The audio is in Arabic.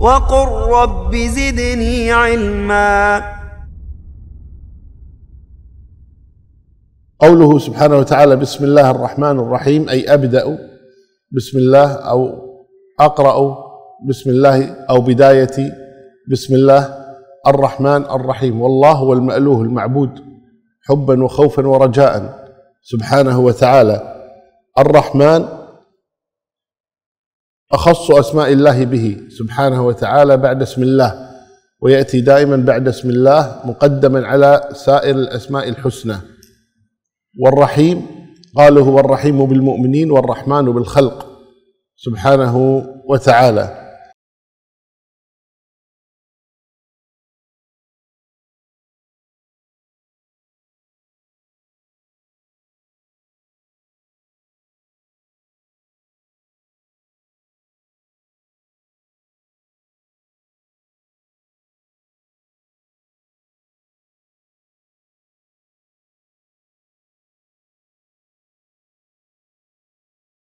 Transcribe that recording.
وقل رب زدني علما. قوله سبحانه وتعالى بسم الله الرحمن الرحيم أي أبدأ بسم الله أو أقرأ بسم الله أو بدايتي بسم الله الرحمن الرحيم. والله هو المألوه المعبود حبا وخوفا ورجاء سبحانه وتعالى. الرحمن أخص أسماء الله به سبحانه وتعالى بعد اسم الله ويأتي دائما بعد اسم الله مقدما على سائر الأسماء الحسنى. والرحيم قالوا هو الرحيم بالمؤمنين والرحمن بالخلق سبحانه وتعالى.